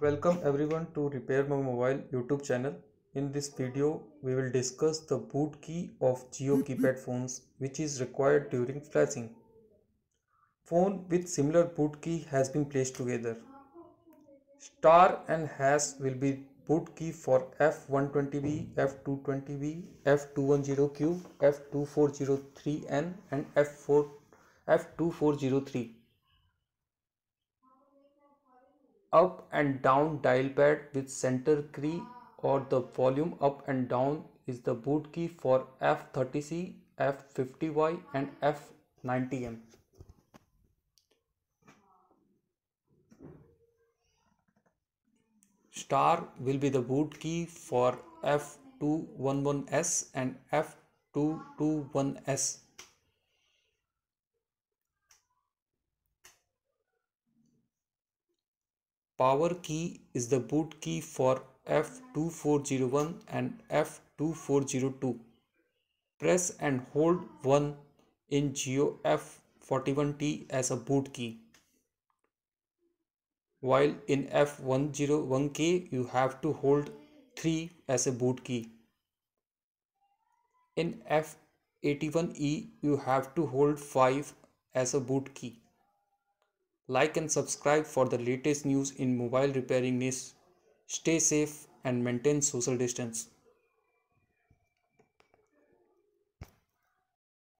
Welcome everyone to Repair My Mobile YouTube channel. In this video, we will discuss the boot key of Jio mm-hmm. keypad phones which is required during flashing. Phone with similar boot key has been placed together. Star and hash will be boot key for F120B, F220B, F210Q, F2403N and F4 F2403 up and down dial pad with center key or the volume up and down is the boot key for F30C, F50Y and F90M. Star will be the boot key for F211S and F221S. Power key is the boot key for F2401 and F2402. Press and hold 1 in Jio F41T as a boot key. While in F101K you have to hold 3 as a boot key. In F81E you have to hold 5 as a boot key. Like and subscribe for the latest news in mobile repairing niche. Stay safe and maintain social distance.